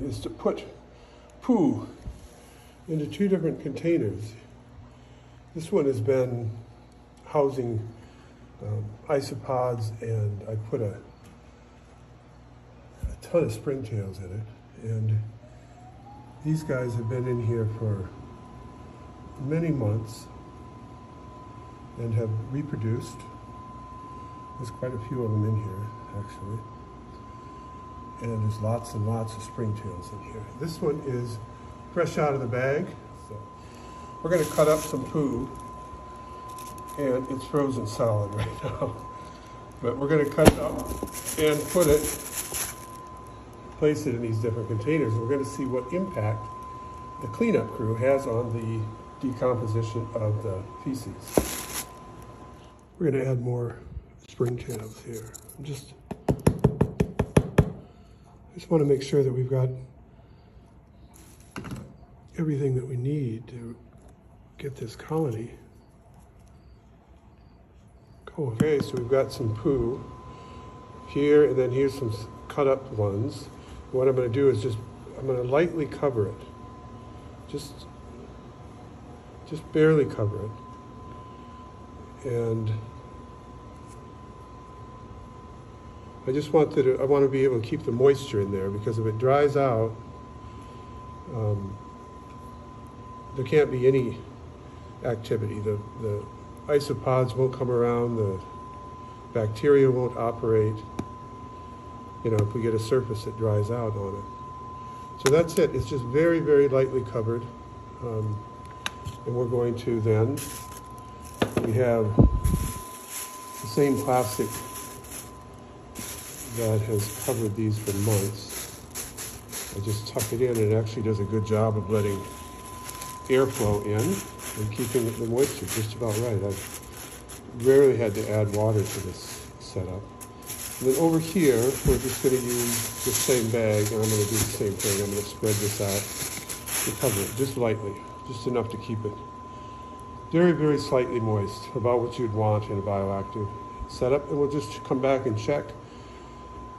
is to put poo into two different containers. This one has been housing um, isopods, and I put a, a ton of springtails in it. And these guys have been in here for many months and have reproduced. There's quite a few of them in here, actually and there's lots and lots of springtails in here. This one is fresh out of the bag. So we're going to cut up some poo, and it's frozen solid right now. But we're going to cut it up and put it, place it in these different containers. We're going to see what impact the cleanup crew has on the decomposition of the feces. We're going to add more springtails here. I'm just just want to make sure that we've got everything that we need to get this colony. Okay, so we've got some poo here, and then here's some cut up ones. What I'm going to do is just, I'm going to lightly cover it. Just, just barely cover it. And I just want to, I want to be able to keep the moisture in there because if it dries out, um, there can't be any activity. The, the isopods won't come around, the bacteria won't operate, you know, if we get a surface that dries out on it. So that's it. It's just very, very lightly covered. Um, and we're going to then, we have the same plastic that has covered these for months. I just tuck it in and it actually does a good job of letting airflow in and keeping the moisture just about right. I've rarely had to add water to this setup. And then over here, we're just going to use the same bag, and I'm going to do the same thing. I'm going to spread this out to cover it just lightly, just enough to keep it very, very slightly moist, about what you'd want in a bioactive setup. And we'll just come back and check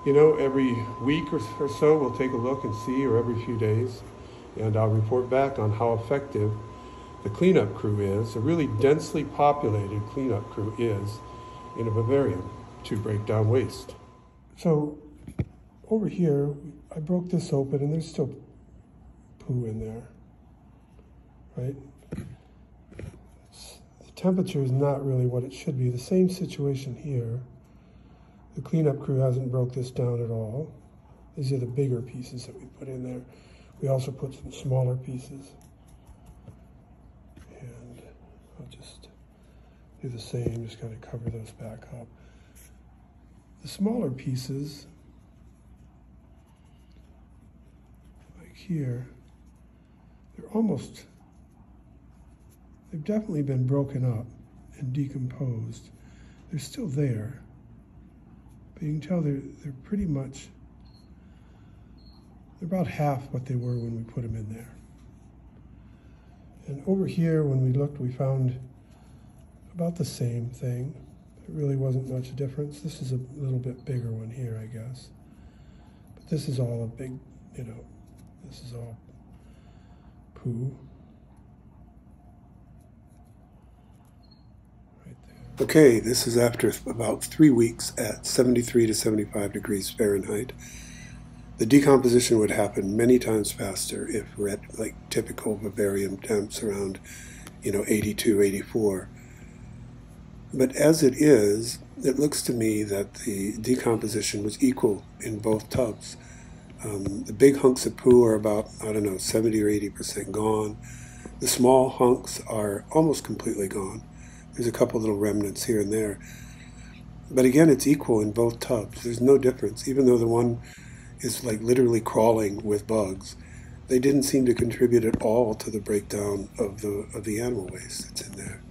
you know, every week or, or so we'll take a look and see, or every few days, and I'll report back on how effective the cleanup crew is, a really densely populated cleanup crew is in a vivarium to break down waste. So over here, I broke this open and there's still poo in there, right? The temperature is not really what it should be. The same situation here. The cleanup crew hasn't broke this down at all. These are the bigger pieces that we put in there. We also put some smaller pieces. And I'll just do the same, just kind of cover those back up. The smaller pieces, like here, they're almost, they've definitely been broken up and decomposed. They're still there. But you can tell they're, they're pretty much, they're about half what they were when we put them in there. And over here, when we looked, we found about the same thing. It really wasn't much difference. This is a little bit bigger one here, I guess. But this is all a big, you know, this is all poo. Okay, this is after about three weeks at 73 to 75 degrees Fahrenheit. The decomposition would happen many times faster if we're at like typical vivarium temps around, you know, 82, 84. But as it is, it looks to me that the decomposition was equal in both tubs. Um, the big hunks of poo are about, I don't know, 70 or 80% gone. The small hunks are almost completely gone. There's a couple little remnants here and there. But again, it's equal in both tubs. There's no difference. Even though the one is like literally crawling with bugs, they didn't seem to contribute at all to the breakdown of the of the animal waste that's in there.